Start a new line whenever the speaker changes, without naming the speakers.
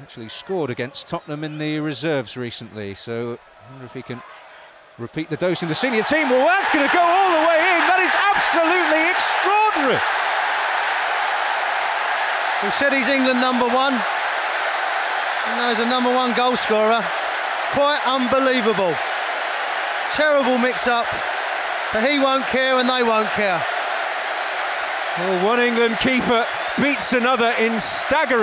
Actually scored against Tottenham in the reserves recently, so I wonder if he can repeat the dose in the senior team. Well, that's going to go all the way in. That is absolutely extraordinary.
He said he's England number one. And now he's a number one goal scorer. Quite unbelievable. Terrible mix up. But he won't care and they won't care.
Well, one England keeper beats another in staggering.